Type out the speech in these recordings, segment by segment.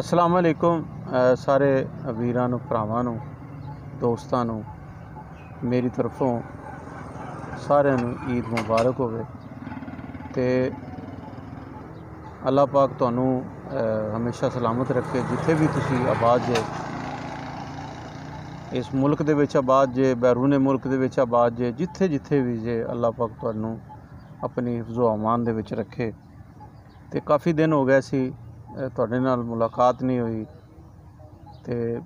ਅਸਲਾਮ ਅਲੈਕੁਮ ਸਾਰੇ ਵੀਰਾਂ ਨੂੰ, ਭਰਾਵਾਂ ਨੂੰ, ਦੋਸਤਾਂ ਨੂੰ, ਮੇਰੀ ਤਰਫੋਂ ਸਾਰਿਆਂ ਨੂੰ ਈਦ ਮੁਬਾਰਕ ਹੋਵੇ ਤੇ ਅੱਲਾਹ ਪਾਕ ਤੁਹਾਨੂੰ ਹਮੇਸ਼ਾ ਸਲਾਮਤ ਰੱਖੇ। ਜਿੱਥੇ ਵੀ ਤੁਸੀਂ ਆਬਾਦ ਜੇ, ਇਸ ਮੁਲਕ ਦੇ ਵਿੱਚ ਆਬਾਦ ਜੇ, ਬੈਰੂਨੇ ਮੁਲਕ ਦੇ ਵਿੱਚ ਆਬਾਦ ਜੇ, ਜਿੱਥੇ ਜਿੱਥੇ ਵੀ ਜੇ, ਅੱਲਾਹ ਪਾਕ ਤੁਹਾਨੂੰ ਆਪਣੀ ਹਿਫਜ਼ੋ ਅਮਾਨ ਦੇ ਵਿੱਚ ਰੱਖੇ। ਤੇ ਕਾਫੀ ਦਿਨ ਹੋ ਗਏ ਸੀ ਤੁਹਾਡੇ ਨਾਲ ਮੁਲਾਕਾਤ ਨਹੀਂ ਹੋਈ ਤੇ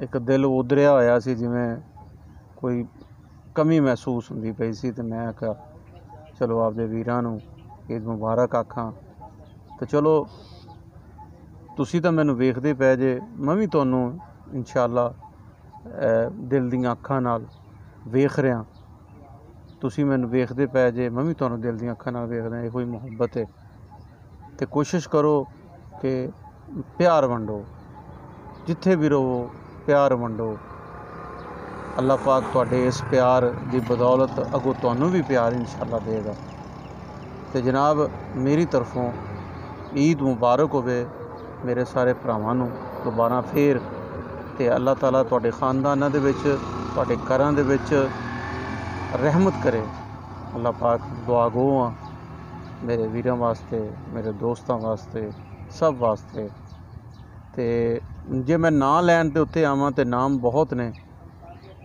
ਇੱਕ ਦਿਲ ਉਧਰਿਆ ਹੋਇਆ ਸੀ ਜਿਵੇਂ ਕੋਈ ਕਮੀ ਮਹਿਸੂਸ ਹੁੰਦੀ ਪਈ ਸੀ ਤੇ ਮੈਂ ਕਿਹਾ, ਚਲੋ ਆਪਦੇ ਵੀਰਾਂ ਨੂੰ ਈਦ ਮੁਬਾਰਕ ਆਖਾਂ। ਤੇ ਚਲੋ, ਤੁਸੀਂ ਤਾਂ ਮੈਨੂੰ ਵੇਖਦੇ ਪਏ ਜੇ, ਮੈਂ ਵੀ ਤੁਹਾਨੂੰ ਇਨਸ਼ਾਅੱਲਾ ਦਿਲ ਦੀਆਂ ਅੱਖਾਂ ਨਾਲ ਵੇਖ ਰਿਹਾ। ਤੁਸੀਂ ਮੈਨੂੰ ਵੇਖਦੇ ਪਏ ਜੇ, ਮੈਂ ਵੀ ਤੁਹਾਨੂੰ ਦਿਲ ਦੀਆਂ ਅੱਖਾਂ ਨਾਲ ਵੇਖਦਾ ਇਹੋ ਹੀ ਮੁਹੱਬਤ ਹੈ। ਤੇ ਕੋਸ਼ਿਸ਼ ਕਰੋ ਕਿ ਪਿਆਰ ਵੰਡੋ, ਜਿੱਥੇ ਵੀ ਰਹੋ ਪਿਆਰ ਵੰਡੋ। ਅੱਲਾਹ ਪਾਕ ਤੁਹਾਡੇ ਇਸ ਪਿਆਰ ਦੀ ਬਦੌਲਤ ਅਗੋ ਤੁਹਾਨੂੰ ਵੀ ਪਿਆਰ ਇਨਸ਼ਾਅੱਲਾ ਦੇਗਾ ਤੇ ਜਨਾਬ, ਮੇਰੀ ਤਰਫੋਂ ਈਦ ਮੁਬਾਰਕ ਹੋਵੇ ਮੇਰੇ ਸਾਰੇ ਭਰਾਵਾਂ ਨੂੰ। ਦੁਬਾਰਾ ਫੇਰ ਤੇ ਅੱਲਾਹ ਤਾਲਾ ਤੁਹਾਡੇ ਖਾਨਦਾਨਾਂ ਦੇ ਵਿੱਚ, ਤੁਹਾਡੇ ਘਰਾਂ ਦੇ ਵਿੱਚ ਰਹਿਮਤ ਕਰੇ। ਅੱਲਾਹ ਪਾਕ ਦੁਆਗੋ ਆ ਮੇਰੇ ਵੀਰਾਂ ਵਾਸਤੇ, ਮੇਰੇ ਦੋਸਤਾਂ ਵਾਸਤੇ ਸਭ ਵਾਸਤੇ। ਤੇ ਜੇ ਮੈਂ ਨਾਂ ਲੈਣ ਦੇ ਉੱਤੇ ਆਵਾਂ ਤੇ ਨਾਮ ਬਹੁਤ ਨੇ,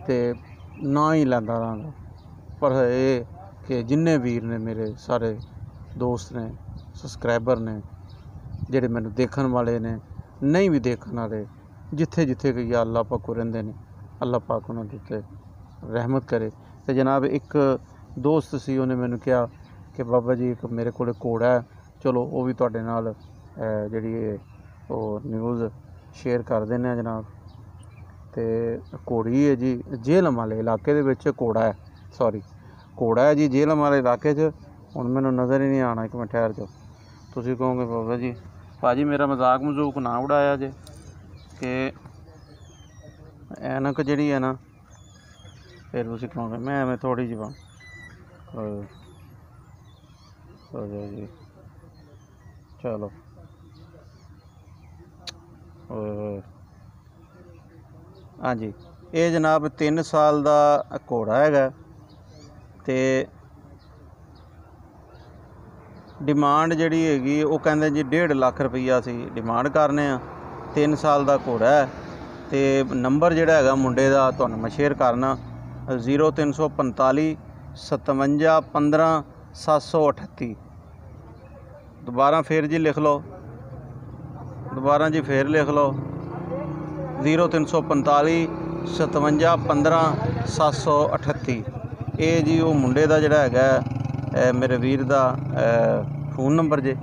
ਤੇ ਨਾਂ ਹੀ ਲੈਂਦਾ ਰਹਾਂਗਾ। ਪਰ ਇਹ ਕਿ ਜਿੰਨੇ ਵੀਰ ਨੇ ਮੇਰੇ ਸਾਰੇ ਦੋਸਤ ਨੇ, ਸਬਸਕ੍ਰਾਈਬਰ ਨੇ, ਜਿਹੜੇ ਮੈਨੂੰ ਦੇਖਣ ਵਾਲੇ ਨੇ, ਨਹੀਂ ਵੀ ਦੇਖਣ ਵਾਲੇ, ਜਿੱਥੇ ਜਿੱਥੇ ਕਿ ਯਾ ਅੱਲਾਹ ਪਾਕ ਰਹਿੰਦੇ ਨੇ, ਅੱਲਾਹ ਪਾਕ ਉਹਨਾਂ ਦੇ ਉੱਤੇ ਰਹਿਮਤ ਕਰੇ। ਤੇ ਜਨਾਬ ਇੱਕ ਦੋਸਤ ਸੀ, ਉਹਨੇ ਮੈਨੂੰ ਕਿਹਾ ਕਿ ਬਾਬਾ ਜੀ ਇੱਕ ਮੇਰੇ ਕੋਲ ਘੋੜਾ ਹੈ, ਚਲੋ ਉਹ ਵੀ ਤੁਹਾਡੇ ਨਾਲ ਜਿਹੜੀ ਉਹ ਨਿਊਜ਼ ਸ਼ੇਅਰ ਕਰ ਦਿੰਦੇ ਆ ਜਨਾਬ। ਤੇ ਘੋੜੀ ਹੈ ਜੀ ਜੇਲਮ ਵਾਲੇ ਇਲਾਕੇ ਦੇ ਵਿੱਚ ਘੋੜਾ ਹੈ ਸੌਰੀ ਘੋੜਾ ਹੈ ਜੀ ਜੇਲਮ ਵਾਲੇ ਇਲਾਕੇ 'ਚ। ਹੁਣ ਮੈਨੂੰ ਨਜ਼ਰ ਹੀ ਨਹੀਂ ਆਣਾ ਇੱਕ ਮਿੰਟ ਠਹਿਰ ਜਾਓ। ਤੁਸੀਂ ਕਹੋਗੇ ਬਾਬਾ ਜੀ, ਭਾਜੀ ਮੇਰਾ ਮਜ਼ਾਕ ਮਜ਼ੂਕ ਨਾ ਉਡਾਇਆ ਜੇ ਕਿ ਐਨਕ ਜਿਹੜੀ ਹੈ ਨਾ, ਫਿਰ ਤੁਸੀਂ ਕਹੋਗੇ, ਮੈਂ ਐਵੇਂ ਥੋੜੀ ਜਿਹੀ ਬਾਂਹ ਜੀ। ਚਲੋ। ਹਾਂਜੀ। ਇਹ ਜਨਾਬ 3 ਸਾਲ ਦਾ ਘੋੜਾ ਹੈਗਾ ਤੇ ਡਿਮਾਂਡ ਜਿਹੜੀ ਹੈਗੀ, ਉਹ ਕਹਿੰਦੇ ਜੀ 1.5 ਲੱਖ ਰੁਪਈਆ ਸੀ ਡਿਮਾਂਡ ਕਰਨੇ ਆ। 3 ਸਾਲ ਦਾ ਘੋੜਾ ਹੈ ਤੇ ਨੰਬਰ ਜਿਹੜਾ ਹੈਗਾ ਮੁੰਡੇ ਦਾ ਤੁਹਾਨੂੰ ਮੈਂ ਸ਼ੇਅਰ ਕਰਨਾ। 0345 57 15 738 ਦੁਬਾਰਾ ਫੇਰ ਜੀ ਲਿਖ ਲਓ। ਦੁਬਾਰਾ ਜੀ ਫੇਰ ਲਿਖ ਲਓ। 0345 57 15 738 ਇਹ ਜੀ ਉਹ ਮੁੰਡੇ ਦਾ ਜਿਹੜਾ ਹੈਗਾ ਮੇਰੇ ਵੀਰ ਦਾ ਫੋਨ ਨੰਬਰ ਜੇ।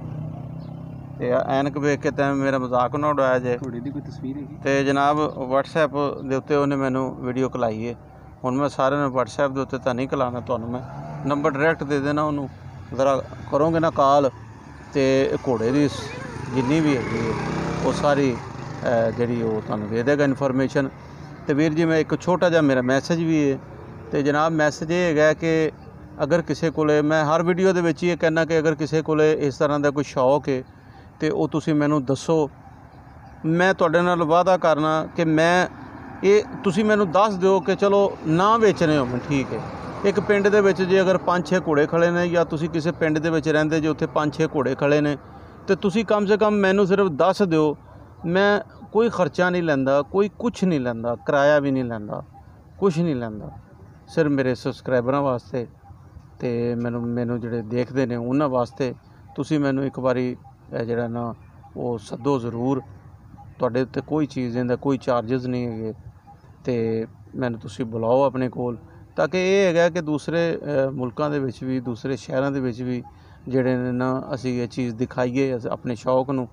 ਤੇ ਐਨਕ ਵੇਖ ਕੇ ਤਾਂ ਮੇਰਾ ਮਜ਼ਾਕ ਨਾ ਉਡਾਇਆ ਜੇ। ਘੋੜੇ ਦੀ ਕੋਈ ਤਸਵੀਰ ਹੈਗੀ? ਤੇ ਜਨਾਬ WhatsApp ਦੇ ਉੱਤੇ ਉਹਨੇ ਮੈਨੂੰ ਵੀਡੀਓ ਕਲਾਈ ਹੈ ਹੁਣ ਮੈਂ ਸਾਰਿਆਂ ਨੂੰ WhatsApp ਦੇ ਉੱਤੇ ਤਾਂ ਨਹੀਂ ਕਲਾਣਾ ਤੁਹਾਨੂੰ ਮੈਂ। ਨੰਬਰ ਡਾਇਰੈਕਟ ਦੇ ਦੇਣਾ ਉਹਨੂੰ। ਜ਼ਰਾ ਕਰੋਗੇ ਨਾ ਕਾਲ ਤੇ ਘੋੜੇ ਦੀ ਜਿੰਨੀ ਵੀ ਹੈਗੀ ਹੈ, ਉਹ ਸਾਰੀ ਜਿਹੜੀ ਉਹ ਤੁਹਾਨੂੰ ਦੇ ਦੇਗਾ ਇਨਫੋਰਮੇਸ਼ਨ ਤੇ ਵੀਰ ਜੀ, ਮੈਂ ਇੱਕ ਛੋਟਾ ਜਿਹਾ ਮੇਰਾ ਮੈਸੇਜ ਵੀ ਹੈ। ਤੇ ਜਨਾਬ ਮੈਸੇਜ ਇਹ ਹੈਗਾ ਕਿ ਅਗਰ ਕਿਸੇ ਕੋਲੇ, ਮੈਂ ਹਰ ਵੀਡੀਓ ਦੇ ਵਿੱਚ ਹੀ ਇਹ ਕਹਿਣਾ ਕਿ ਅਗਰ ਕਿਸੇ ਕੋਲੇ ਇਸ ਤਰ੍ਹਾਂ ਦਾ ਕੋਈ ਸ਼ੌਕ ਹੈ, ਤੇ ਉਹ ਤੁਸੀਂ ਮੈਨੂੰ ਦੱਸੋ। ਮੈਂ ਤੁਹਾਡੇ ਨਾਲ ਵਾਅਦਾ ਕਰਨਾ ਕਿ ਮੈਂ ਇਹ, ਤੁਸੀਂ ਮੈਨੂੰ ਦੱਸ ਦਿਓ ਕਿ ਚਲੋ ਨਾ ਵੇਚਣੇ ਹੋ, ਠੀਕ ਹੈ। ਇੱਕ ਪਿੰਡ ਦੇ ਵਿੱਚ ਜੇ ਅਗਰ 5-6 ਘੋੜੇ ਖੜੇ ਨੇ ਜਾਂ ਤੁਸੀਂ ਕਿਸੇ ਪਿੰਡ ਦੇ ਵਿੱਚ ਰਹਿੰਦੇ ਜੇ, ਉੱਥੇ 5-6 ਘੋੜੇ ਖੜੇ ਨੇ ਤੇ ਤੁਸੀਂ ਕਮ ਸੇ ਕਮ ਮੈਨੂੰ ਸਿਰਫ ਦੱਸ ਦਿਓ, ਮੈਂ ਕੋਈ ਖਰਚਾ ਨਹੀਂ ਲੈਂਦਾ, ਕੋਈ ਕੁਝ ਨਹੀਂ ਲੈਂਦਾ, ਕਿਰਾਇਆ ਵੀ ਨਹੀਂ ਲੈਂਦਾ ਕੁਝ ਨਹੀਂ ਲੈਂਦਾ, ਸਿਰਫ ਮੇਰੇ ਸਬਸਕ੍ਰਾਈਬਰਾਂ ਵਾਸਤੇ ਤੇ ਮੈਨੂੰ ਮੈਨੂੰ ਜਿਹੜੇ ਦੇਖਦੇ ਨੇ ਉਹਨਾਂ ਵਾਸਤੇ ਤੁਸੀਂ ਮੈਨੂੰ ਇੱਕ ਵਾਰੀ ਇਹ ਜਿਹੜਾ ਨਾ ਉਹ ਸੱਦੋ ਜ਼ਰੂਰ। ਤੁਹਾਡੇ ਉੱਤੇ ਕੋਈ ਚੀਜ਼ ਦਾ ਕੋਈ ਚਾਰजेस ਨਹੀਂ ਹੈਗੇ ਤੇ ਮੈਨੂੰ ਤੁਸੀਂ ਬੁਲਾਓ ਆਪਣੇ ਕੋਲ। ਤਾਂ ਕਿ ਇਹ ਹੈਗਾ ਕਿ ਦੂਸਰੇ ਮੁਲਕਾਂ ਦੇ ਵਿੱਚ ਵੀ, ਦੂਸਰੇ ਸ਼ਹਿਰਾਂ ਦੇ ਵਿੱਚ ਵੀ ਜਿਹੜੇ ਨੇ ਨਾ, ਅਸੀਂ ਇਹ ਚੀਜ਼ ਦਿਖਾਈਏ ਆਪਣੇ ਸ਼ੌਕ ਨੂੰ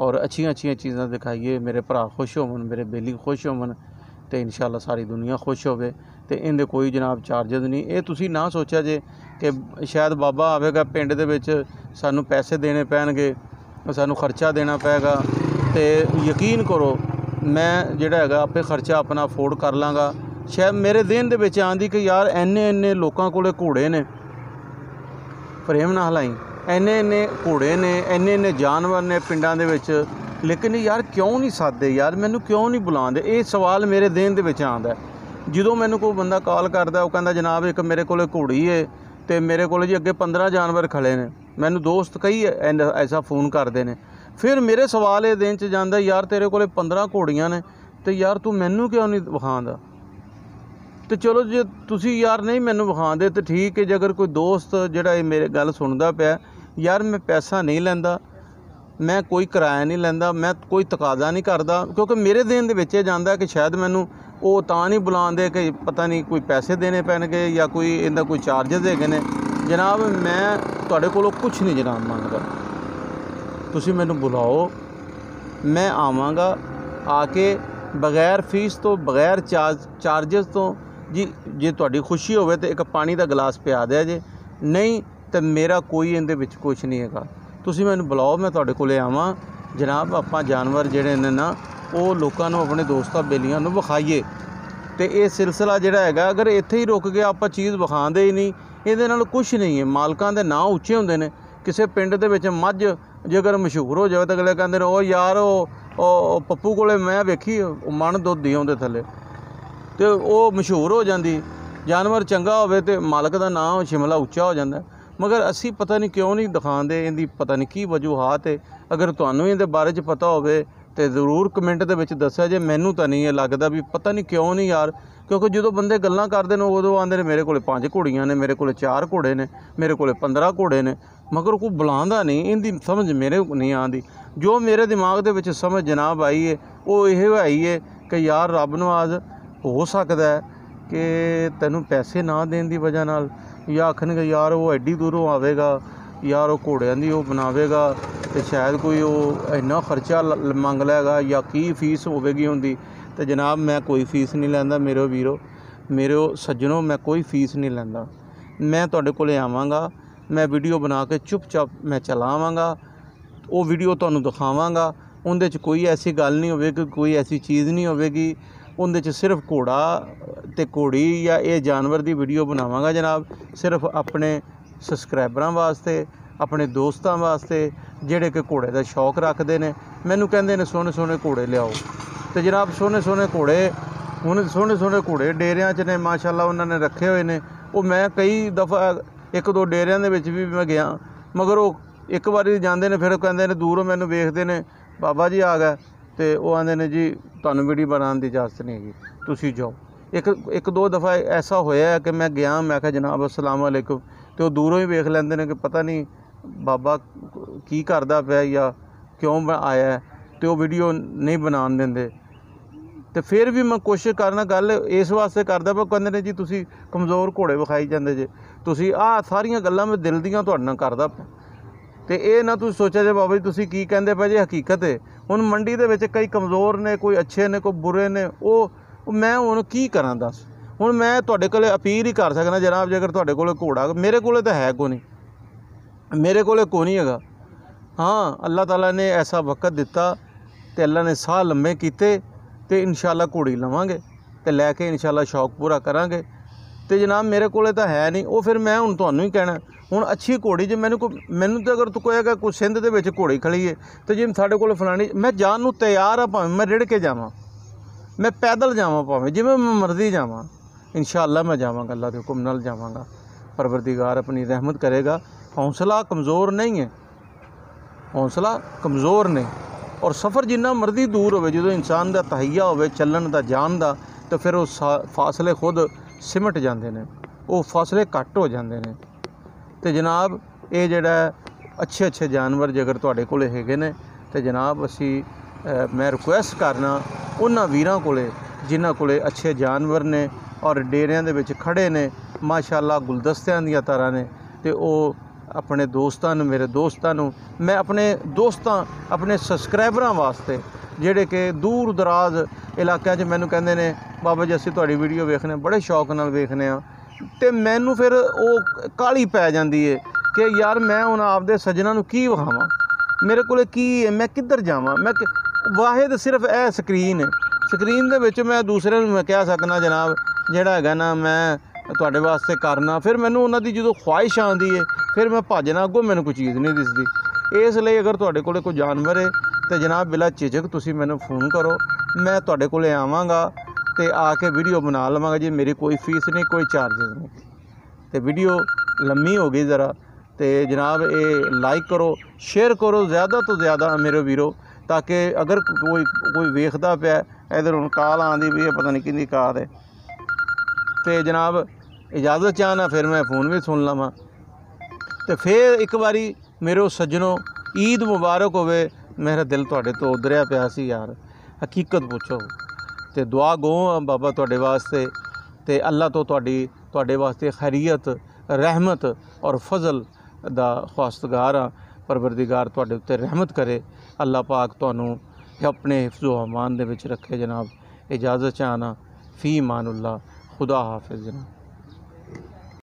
ਔਰ ਅੱਛੀਆਂ ਅੱਛੀਆਂ ਚੀਜ਼ਾਂ ਦਿਖਾਈਏ, ਮੇਰੇ ਭਰਾ ਖੁਸ਼ ਹੋਵਣ, ਮੇਰੇ ਬੇਲੀ ਖੁਸ਼ ਹੋਵਣ ਤੇ ਇਨਸ਼ਾਅੱਲਾ ਸਾਰੀ ਦੁਨੀਆ ਖੁਸ਼ ਹੋਵੇ ਤੇ ਇਹਦੇ ਕੋਈ ਜਨਾਬ ਚਾਰजेस ਨਹੀਂ। ਇਹ ਤੁਸੀਂ ਨਾ ਸੋਚਿਆ ਜੇ ਕਿ ਸ਼ਾਇਦ ਬਾਬਾ ਆਵੇਗਾ ਪਿੰਡ ਦੇ ਵਿੱਚ, ਸਾਨੂੰ ਪੈਸੇ ਦੇਣੇ ਪੈਣਗੇ, ਸਾਨੂੰ ਖਰਚਾ ਦੇਣਾ ਪਏਗਾ ਤੇ ਯਕੀਨ ਕਰੋ, ਮੈਂ ਜਿਹੜਾ ਹੈਗਾ ਆਪੇ ਖਰਚਾ ਆਪਣਾ ਅਫੋਰਡ ਕਰ ਲਾਂਗਾ। ਸ਼ਾਇਦ ਮੇਰੇ ਦਿਨ ਦੇ ਵਿੱਚ ਆਂਦੀ ਕਿ ਯਾਰ ਐਨੇ ਐਨੇ ਲੋਕਾਂ ਕੋਲੇ ਘੋੜੇ ਨੇ। ਫਰੇਮ ਨਾ ਹਲਾਈ ਐਨੇ ਐਨੇ ਘੋੜੇ ਨੇ ਐਨੇ ਐਨੇ ਜਾਨਵਰ ਨੇ ਪਿੰਡਾਂ ਦੇ ਵਿੱਚ। ਲੇਕਿਨ ਯਾਰ ਕਿਉਂ ਨਹੀਂ ਸਾਦੇ? ਯਾਰ ਮੈਨੂੰ ਕਿਉਂ ਨਹੀਂ ਬੁਲਾਉਂਦੇ? ਇਹ ਸਵਾਲ ਮੇਰੇ ਦੇਨ ਦੇ ਵਿੱਚ ਆਉਂਦਾ। ਜਦੋਂ ਮੈਨੂੰ ਕੋਈ ਬੰਦਾ ਕਾਲ ਕਰਦਾ, ਉਹ ਕਹਿੰਦਾ, ਜਨਾਬ, ਇੱਕ ਮੇਰੇ ਕੋਲੇ ਘੋੜੀ ਏ ਤੇ ਮੇਰੇ ਕੋਲੇ ਜੀ ਅੱਗੇ 15 ਜਾਨਵਰ ਖੜੇ ਨੇ। ਮੈਨੂੰ ਦੋਸਤ ਕਈ ਐਸਾ ਫੋਨ ਕਰਦੇ ਨੇ। ਫਿਰ ਮੇਰੇ ਸਵਾਲ ਇਹ ਦਿਨ ਚ ਜਾਂਦਾ, ਯਾਰ ਤੇਰੇ ਕੋਲੇ 15 ਘੋੜੀਆਂ ਨੇ ਤੇ ਯਾਰ ਤੂੰ ਮੈਨੂੰ ਕਿਉਂ ਨਹੀਂ ਵਿਖਾਉਂਦਾ? ਤੇ ਚਲੋ ਜੇ ਤੁਸੀਂ ਯਾਰ ਨਹੀਂ ਮੈਨੂੰ ਵਿਖਾਉਂਦੇ ਤੇ ਠੀਕ ਹੈ, ਜੇ ਅਗਰ ਕੋਈ ਦੋਸਤ ਜਿਹੜਾ ਇਹ ਮੇਰੇ ਗੱਲ ਸੁਣਦਾ ਪਿਆ, ਯਾਰ ਮੈਂ ਪੈਸਾ ਨਹੀਂ ਲੈਂਦਾ, ਮੈਂ ਕੋਈ ਕਿਰਾਇਆ ਨਹੀਂ ਲੈਂਦਾ, ਮੈਂ ਕੋਈ ਤਕਾਜ਼ਾ ਨਹੀਂ ਕਰਦਾ, ਕਿਉਂਕਿ ਮੇਰੇ ਦੇਣ ਦੇ ਵਿੱਚ ਇਹ ਜਾਂਦਾ ਕਿ ਸ਼ਾਇਦ ਮੈਨੂੰ ਉਹ ਤਾਂ ਨਹੀਂ ਬੁਲਾਉਂਦੇ ਕਿ ਪਤਾ ਨਹੀਂ ਕੋਈ ਪੈਸੇ ਦੇਣੇ ਪੈਣਗੇ ਜਾਂ ਕੋਈ ਇਹਦਾ ਕੋਈ ਚਾਰजेस ਹੈਗੇ ਨੇ। ਜਨਾਬ, ਮੈਂ ਤੁਹਾਡੇ ਕੋਲੋਂ ਕੁਝ ਨਹੀਂ ਜਨਾਬ ਮੰਗਦਾ। ਤੁਸੀਂ ਮੈਨੂੰ ਬੁਲਾਓ, ਮੈਂ ਆਵਾਂਗਾ, ਆ ਕੇ ਬਗੈਰ ਫੀਸ ਤੋਂ, ਬਗੈਰ ਚਾਰजेस ਤੋਂ ਜੀ, ਜੇ ਤੁਹਾਡੀ ਖੁਸ਼ੀ ਹੋਵੇ ਤੇ ਇੱਕ ਪਾਣੀ ਦਾ ਗਲਾਸ ਪਿਆ ਦਿਆ ਜੇ। ਨਹੀਂ ਤੇ ਮੇਰਾ ਕੋਈ ਇਹਦੇ ਵਿੱਚ ਕੁਝ ਨਹੀਂ ਹੈਗਾ। ਤੁਸੀਂ ਮੈਨੂੰ ਬੁਲਾਓ, ਮੈਂ ਤੁਹਾਡੇ ਕੋਲੇ ਆਵਾਂ। ਜਨਾਬ, ਆਪਾਂ ਜਾਨਵਰ ਜਿਹੜੇ ਨੇ ਨਾ, ਉਹ ਲੋਕਾਂ ਨੂੰ ਆਪਣੇ ਦੋਸਤਾਂ ਬੇਲੀਆਂ ਨੂੰ ਵਿਖਾਈਏ। ਤੇ ਇਹ ਸਿਲਸਿਲਾ ਜਿਹੜਾ ਹੈਗਾ, ਅਗਰ ਇੱਥੇ ਹੀ ਰੁਕ ਗਿਆ, ਆਪਾਂ ਚੀਜ਼ ਵਿਖਾਉਂਦੇ ਹੀ ਨਹੀਂ। ਇਹਦੇ ਨਾਲ ਕੁਝ ਨਹੀਂ ਹੈ। ਮਾਲਕਾਂ ਦੇ ਨਾਂ ਉੱਚੇ ਹੁੰਦੇ ਨੇ। ਕਿਸੇ ਪਿੰਡ ਦੇ ਵਿੱਚ ਮੱਝ ਜੇਕਰ ਮਸ਼ਹੂਰ ਹੋ ਜਾਵੇ ਤਾਂ ਅਗਲੇ ਕਹਿੰਦੇ ਨੇ ਉਹ ਯਾਰ, ਉਹ ਉਹ ਪੱਪੂ ਕੋਲੇ ਮੈਂ ਵੇਖੀ, ਉਹ ਮਣ ਦੁੱਧ ਦੀ ਉਹਦੇ ਥੱਲੇ। ਤੇ ਉਹ ਮਸ਼ਹੂਰ ਹੋ ਜਾਂਦੀ। ਜਾਨਵਰ ਚੰਗਾ ਹੋਵੇ ਤੇ ਮਾਲਕ ਦਾ ਨਾਮ ਸ਼ਿਮਲਾ ਉੱਚਾ ਹੋ ਜਾਂਦਾ। ਮਗਰ ਅਸੀਂ ਪਤਾ ਨਹੀਂ ਕਿਉਂ ਨਹੀਂ ਦਿਖਾਉਂਦੇ, ਇਹਦੀ ਪਤਾ ਨਹੀਂ ਕੀ ਵਜੂਹਾਤ ਹੈ ਅਗਰ ਤੁਹਾਨੂੰ ਇਹਦੇ ਬਾਰੇ 'ਚ ਪਤਾ ਹੋਵੇ ਤੇ ਜ਼ਰੂਰ ਕਮੈਂਟ ਦੇ ਵਿੱਚ ਦੱਸਿਆ ਜੇ, ਮੈਨੂੰ ਤਾਂ ਨਹੀਂ ਇਹ ਲੱਗਦਾ ਵੀ ਪਤਾ ਨਹੀਂ ਕਿਉਂ ਨਹੀਂ ਯਾਰ। ਕਿਉਂਕਿ ਜਦੋਂ ਬੰਦੇ ਗੱਲਾਂ ਕਰਦੇ ਨੇ, ਉਦੋਂ ਆਉਂਦੇ ਨੇ, ਮੇਰੇ ਕੋਲੇ ਪੰਜ ਘੋੜੀਆਂ ਨੇ, ਮੇਰੇ ਕੋਲੇ ਚਾਰ ਘੋੜੇ ਨੇ, ਮੇਰੇ ਕੋਲੇ 15 ਘੋੜੇ ਨੇ। ਮਗਰ ਕੋਈ ਬੁਲਾਉਂਦਾ ਨਹੀਂ, ਇਹਦੀ ਸਮਝ ਮੇਰੇ ਨਹੀਂ ਆਉਂਦੀ। ਜੋ ਮੇਰੇ ਦਿਮਾਗ ਦੇ ਵਿੱਚ ਸਮਝ ਜਨਾਬ ਆਈ ਹੈ ਉਹ ਇਹ ਆਈ ਹੈ ਕਿ ਯਾਰ ਰੱਬ ਨਵਾਜ਼ ਹੋ ਸਕਦਾ ਕਿ ਤੈਨੂੰ ਪੈਸੇ ਨਾ ਦੇਣ ਦੀ ਵਜ੍ਹਾ ਨਾਲ ਜਾਂ ਆਖਣਗੇ, ਯਾਰ, ਉਹ ਐਡੀ ਦੂਰੋਂ ਆਵੇਗਾ, ਯਾਰ, ਉਹ ਘੋੜਿਆਂ ਦੀ ਉਹ ਬਣਾਵੇਗਾ ਤੇ ਸ਼ਾਇਦ ਕੋਈ ਉਹ ਇੰਨਾ ਖਰਚਾ ਲ- ਲ- ਮੰਗ ਲਏਗਾ ਜਾਂ ਕੀ ਫੀਸ ਹੋਵੇਗੀ ਹੁੰਦੀ ਤੇ ਜਨਾਬ, ਮੈਂ ਕੋਈ ਫੀਸ ਨਹੀਂ ਲੈਂਦਾ, ਮੇਰੇ ਵੀਰੋ, ਮੇਰੇ ਸੱਜਣੋ, ਮੈਂ ਕੋਈ ਫੀਸ ਨਹੀਂ ਲੈਂਦਾ। ਮੈਂ ਤੁਹਾਡੇ ਕੋਲੇ ਆਵਾਂਗਾ, ਮੈਂ ਵੀਡੀਓ ਬਣਾ ਕੇ ਚੁੱਪਚਾਪ ਮੈਂ ਚਲਾਵਾਂਗਾ, ਉਹ ਵੀਡੀਓ ਤੁਹਾਨੂੰ ਦਿਖਾਵਾਂਗਾ, ਉਹਦੇ 'ਚ ਕੋਈ ਐਸੀ ਗੱਲ ਨਹੀਂ ਹੋਵੇਗੀ, ਕੋਈ ਐਸੀ ਚੀਜ਼ ਨਹੀਂ ਹੋਵੇਗੀ ਉਹਦੇ 'ਚ ਸਿਰਫ ਘੋੜਾ ਤੇ ਘੋੜੀ ਜਾਂ ਇਹ ਜਾਨਵਰ ਦੀ ਵੀਡੀਓ ਬਣਾਵਾਂਗਾ ਜਨਾਬ। ਸਿਰਫ ਆਪਣੇ ਸਬਸਕ੍ਰਾਈਬਰਾਂ ਵਾਸਤੇ, ਆਪਣੇ ਦੋਸਤਾਂ ਵਾਸਤੇ, ਜਿਹੜੇ ਕਿ ਘੋੜੇ ਦਾ ਸ਼ੌਕ ਰੱਖਦੇ ਨੇ। ਮੈਨੂੰ ਕਹਿੰਦੇ ਨੇ, ਸੋਹਣੇ ਸੋਹਣੇ ਘੋੜੇ ਲਿਆਓ। ਤੇ ਜਨਾਬ, ਸੋਹਣੇ ਸੋਹਣੇ ਘੋੜੇ, ਹੁਣ ਸੋਹਣੇ ਸੋਹਣੇ ਘੋੜੇ ਡੇਰਿਆਂ 'ਚ ਨੇ, ਮਾਸ਼ਾਅੱਲਾ ਉਹਨਾਂ ਨੇ ਰੱਖੇ ਹੋਏ ਨੇ। ਉਹ ਮੈਂ ਕਈ ਦਫਾ, ਇੱਕ ਦੋ ਡੇਰਿਆਂ ਦੇ ਵਿੱਚ ਵੀ ਮੈਂ ਗਿਆ, ਮਗਰ ਉਹ ਇੱਕ ਵਾਰੀ ਜਾਂਦੇ ਨੇ, ਫਿਰ ਉਹ ਕਹਿੰਦੇ ਨੇ, ਦੂਰੋਂ ਮੈਨੂੰ ਵੇਖਦੇ ਨੇ, ਬਾਬਾ ਜੀ ਆ ਗਏ। ਤੇ ਉਹ ਆਂਦੇ ਨੇ ਜੀ ਤੁਹਾਨੂੰ ਵੀਡੀਓ ਬਣਾਉਣ ਦੀ ਇਜਾਜ਼ਤ ਨਹੀਂ ਹੈਗੀ ਤੁਸੀਂ ਜਾਓ। ਇੱਕ ਇੱਕ ਦੋ ਦਫਾ ਐਸਾ ਹੋਇਆ ਕਿ ਮੈਂ ਗਿਆ ਮੈਂ ਕਿਹਾ ਜਨਾਬ ਅਸਲਾਮ ਵਾਲੇਕੁਮ ਤੇ ਉਹ ਦੂਰੋਂ ਹੀ ਵੇਖ ਲੈਂਦੇ ਨੇ ਕਿ ਪਤਾ ਨਹੀਂ ਬਾਬਾ ਕੀ ਕਰਦਾ ਪਿਆ ਜਾਂ ਕਿਉਂ ਬ- ਆਇਆ ਹੈ, ਤੇ ਉਹ ਵੀਡੀਓ ਨਹੀਂ ਬਣਾਉਣ ਦਿੰਦੇ। ਤੇ ਫਿਰ ਵੀ ਮੈਂ ਕੋਸ਼ਿਸ਼ ਕਰਨਾ ਗੱਲ ਇਸ ਵਾਸਤੇ ਕਰਦਾ ਪਿਆ ਕਹਿੰਦੇ ਨੇ ਜੀ ਤੁਸੀਂ ਕਮਜ਼ੋਰ ਘੋੜੇ ਵਿਖਾਈ ਜਾਂਦੇ ਜੇ। ਤੁਸੀਂ ਆਹ ਸਾਰੀਆਂ ਗੱਲਾਂ ਮੈਂ ਦਿਲ ਦੀਆਂ ਤੁਹਾਡੇ ਨਾਲ ਕਰਦਾ ਪਿਆ। ਤੇ ਇਹ ਨਾ ਤੁਸੀਂ ਸੋਚਿਆ ਜੇ ਬਾਬਾ ਜੀ ਤੁਸੀਂ ਕੀ ਕਹਿੰਦੇ ਪਏ ਜੇ ਹਕੀਕਤ ਹੈ ਹੁਣ ਮੰਡੀ ਦੇ ਵਿੱਚ ਕਈ ਕਮਜ਼ੋਰ ਨੇ, ਕੋਈ ਅੱਛੇ ਨੇ, ਕੋਈ ਬੁਰੇ ਨੇ, ਉਹ ਮੈਂ ਹੁਣ ਕੀ ਕਰਾਂ ਦੱਸ? ਹੁਣ ਮੈਂ ਤੁਹਾਡੇ ਕੋਲੇ ਅਪੀਲ ਹੀ ਕਰ ਸਕਦਾ ਜਨਾਬ, ਜੇਕਰ ਤੁਹਾਡੇ ਕੋਲੇ ਘੋੜਾ ਮੇਰੇ ਕੋਲੇ ਤਾਂ ਹੈ ਕੋ ਨਹੀਂ। ਮੇਰੇ ਕੋਲੇ ਕੋ ਨਹੀਂ ਹੈਗਾ। ਹਾਂ, ਅੱਲਾਹ ਤਾਲਾ ਨੇ ਐਸਾ ਵਕਤ ਦਿੱਤਾ ਤੇ ਅੱਲਾ ਨੇ ਸਾਹ ਲੰਮੇ ਕੀਤੇ ਤੇ ਇਨਸ਼ਾਅੱਲਾ ਘੋੜੀ ਲਵਾਂਗੇ ਤੇ ਲੈ ਕੇ ਇਨਸ਼ਾਅੱਲਾ ਸ਼ੌਕ ਪੂਰਾ ਕਰਾਂਗੇ। ਤੇ ਜਨਾਬ, ਮੇਰੇ ਕੋਲੇ ਤਾਂ ਹੈ ਨਹੀਂ। ਉਹ ਫਿਰ ਮੈਂ ਹੁਣ ਤੁਹਾਨੂੰ ਹੀ ਕਹਿਣਾ। ਹੁਣ ਅੱਛੀ ਘੋੜੀ ਜੇ ਮੈਨੂੰ ਕੋਈ ਮੈਨੂੰ ਤਾਂ ਅਗਰ ਤੂੰ ਕਹੇਗਾ ਕੋਈ ਸਿੰਧ ਦੇ ਵਿੱਚ ਘੋੜੀ ਖੜੀ ਏ ਤੇ ਜੇ ਸਾਡੇ ਕੋਲ ਫਲਾਣੀ ਮੈਂ ਜਾਣ ਨੂੰ ਤਿਆਰ ਆ ਭਾਵੇਂ, ਮੈਂ ਰਿੜ ਕੇ ਜਾਵਾਂ। ਮੈਂ ਪੈਦਲ ਜਾਵਾਂ ਭਾਵੇਂ, ਜਿਵੇਂ ਮੈਂ ਮਰਜ਼ੀ ਜਾਵਾਂ। ਇਨਸ਼ਾਅੱਲਾ ਮੈਂ ਜਾਵਾਂਗਾ ਅੱਲਾ ਦੇ ਹੁਕਮ ਨਾਲ ਜਾਵਾਂਗਾ। ਪਰਵਰਦੀਗਾਰ ਆਪਣੀ ਰਹਿਮਤ ਕਰੇਗਾ। ਹੌਸਲਾ ਕਮਜ਼ੋਰ ਨਹੀਂ ਹੈ। ਹੌਸਲਾ ਕਮਜ਼ੋਰ ਨੇ। ਔਰ ਸਫ਼ਰ ਜਿੰਨਾ ਮਰਜ਼ੀ ਦੂਰ ਹੋਵੇ, ਜਦੋਂ ਇਨਸਾਨ ਦਾ ਤਹਈਆ ਹੋਵੇ, ਚੱਲਣ ਦਾ, ਜਾਣ ਦਾ, ਤਾਂ ਫਿਰ ਉਹ ਸਾ- ਫਾਸਲੇ ਖੁਦ ਸਿਮਟ ਜਾਂਦੇ ਨੇ। ਉਹ ਫਾਸਲੇ ਘੱਟ ਹੋ ਜਾਂਦੇ ਨੇ। ਤੇ ਜਨਾਬ, ਇਹ ਜਿਹੜਾ ਅੱਛੇ ਅੱਛੇ ਜਾਨਵਰ ਜੇਕਰ ਤੁਹਾਡੇ ਕੋਲੇ ਹੈਗੇ ਨੇ, ਤੇ ਜਨਾਬ ਅਸੀਂ ਮੈਂ ਰਿਕੁਐਸਟ ਕਰਨਾ ਉਹਨਾਂ ਵੀਰਾਂ ਕੋਲੇ, ਜਿਨ੍ਹਾਂ ਕੋਲੇ ਅੱਛੇ ਜਾਨਵਰ ਨੇ ਔਰ ਡੇਰਿਆਂ ਦੇ ਵਿੱਚ ਖੜੇ ਨੇ, ਮਾਸ਼ਾਅੱਲਾ ਗੁਲਦਸਤਿਆਂ ਦੀਆਂ ਤਰ੍ਹਾਂ ਨੇ, ਤੇ ਉਹ ਆਪਣੇ ਦੋਸਤਾਂ ਨੂੰ, ਮੇਰੇ ਦੋਸਤਾਂ ਨੂੰ, ਮੈਂ ਆਪਣੇ ਦੋਸਤਾਂ, ਆਪਣੇ ਸਬਸਕ੍ਰਾਈਬਰਾਂ ਵਾਸਤੇ, ਜਿਹੜੇ ਕਿ ਦੂਰ ਦਰਾਜ਼ ਇਲਾਕਿਆਂ 'ਚ ਮੈਨੂੰ ਕਹਿੰਦੇ ਨੇ, ਬਾਬਾ ਜੀ, ਅਸੀਂ ਤੁਹਾਡੀ ਵੀਡੀਓ ਵੇਖਨੇ ਬੜੇ ਸ਼ੌਕ ਨਾਲ ਵੇਖਨੇ ਆ ਤੇ ਮੈਨੂੰ ਫਿਰ ਉਹ ਕਾਲੀ ਪੈ ਜਾਂਦੀ ਏ ਕਿ ਯਾਰ ਮੈਂ ਹੁਣ ਆਪਦੇ ਸੱਜਣਾ ਨੂੰ ਕੀ ਵਿਖਾਵਾਂ ਮੇਰੇ ਕੋਲੇ ਕੀ ਹੈ ਮੈਂ ਕਿੱਧਰ ਜਾਵਾਂ? ਮੈਂ ਵਾਹਿਦ ਸਿਰਫ ਇਹ ਸਕਰੀਨ ਹੈ ਸਕਰੀਨ ਦੇ ਵਿੱਚ ਮੈਂ ਦੂਸਰੇ ਨੂੰ ਮੈਂ ਕਹਿ ਸਕਦਾ ਜਨਾਬ, ਜਿਹੜਾ ਹੈਗਾ ਨਾ ਮੈਂ ਤੁਹਾਡੇ ਵਾਸਤੇ ਕਰਨਾ। ਫਿਰ ਮੈਨੂੰ ਉਹਨਾਂ ਦੀ ਜਦੋਂ ਖੁਆਇਸ਼ ਆਉਂਦੀ ਹੈ ਫਿਰ ਮੈਂ ਭੱਜਣਾ, ਅੱਗੋਂ ਮੈਨੂੰ ਕੋਈ ਚੀਜ਼ ਨਹੀਂ ਦਿਸਦੀ। ਇਸ ਲਈ ਅਗਰ ਤੁਹਾਡੇ ਕੋਲੇ ਕੋਈ ਜਾਨਵਰ ਹੈ ਤੇ ਜਨਾਬ ਬਿਲਾ ਝਿਜਕ ਤੁਸੀਂ ਮੈਨੂੰ ਫੋਨ ਕਰੋ। ਮੈਂ ਤੁਹਾਡੇ ਕੋਲੇ ਆਵਾਂਗਾ। ਤੇ ਆ ਕੇ ਵੀਡੀਓ ਬਣਾ ਲਵਾਂਗਾ ਜੀ, ਮੇਰੀ ਕੋਈ ਫੀਸ ਨਹੀਂ, ਕੋਈ ਚਾਰजेस ਨਹੀਂ। ਤੇ ਵੀਡੀਓ ਲੰਮੀ ਹੋ ਗਈ ਜ਼ਰਾ। ਤੇ ਜਨਾਬ, ਇਹ ਲਾਈਕ ਕਰੋ ਸ਼ੇਅਰ ਕਰੋ, ਜ਼ਿਆਦਾ ਤੋਂ ਜ਼ਿਆਦਾ ਮੇਰੇ ਵੀਰੋ, ਤਾਂ ਕਿ ਅਗਰ ਕੋਈ ਕੋਈ ਵੇਖਦਾ ਪਿਆ, ਇਧਰ ਹੁਣ ਕਾਲ ਆਂਦੀ ਵੀ ਇਹ ਪਤਾ ਨਹੀਂ ਕਿੰਨੀ ਕਾਲ ਹੈ। ਤੇ ਜਨਾਬ, ਇਜਾਜ਼ਤ ਚਾਹਨਾ, ਫਿਰ ਮੈਂ ਫੋਨ ਵੀ ਸੁਣ ਲਵਾਂ। ਤੇ ਫਿਰ ਇੱਕ ਵਾਰੀ ਮੇਰੇ ਸੱਜਣੋ, ਈਦ ਮੁਬਾਰਕ ਹੋਵੇ। ਮੇਰਾ ਦਿਲ ਤੁਹਾਡੇ ਤੋਂ ਉਧਰਿਆ ਪਿਆ ਸੀ ਯਾਰ। ਹਕੀਕਤ ਪੁੱਛੋ। ਤੇ ਦੁਆ ਗੋ ਆ ਬਾਬਾ ਤੁਹਾਡੇ ਵਾਸਤੇ ਤੇ ਅੱਲਾ ਤੋਂ ਤੁਹਾਡੀ ਤੁਹਾਡੇ ਵਾਸਤੇ ਖੈਰੀਅਤ ਰਹਿਮਤ ਔਰ ਫਜ਼ਲ ਦਾ ਖਵਾਸਤਗਾਰ ਆ ਪਰਵਰਦੀਗਾਰ ਤੁਹਾਡੇ ਉੱਤੇ ਰਹਿਮਤ ਕਰੇ ਅੱਲਾ ਪਾਕ ਤੁਹਾਨੂੰ ਆਪਣੇ ਹਿਫਜ਼ੋ ਅਮਾਨ ਦੇ ਵਿੱਚ ਰੱਖੇ ਜਨਾਬ ਇਜਾਜ਼ਤ ਚਾਹਨਾ ਫੀ ਮਾਨੁੱਲਾ ਖੁਦਾ ਹਾਫਿਜ਼ ਜਨਾਬ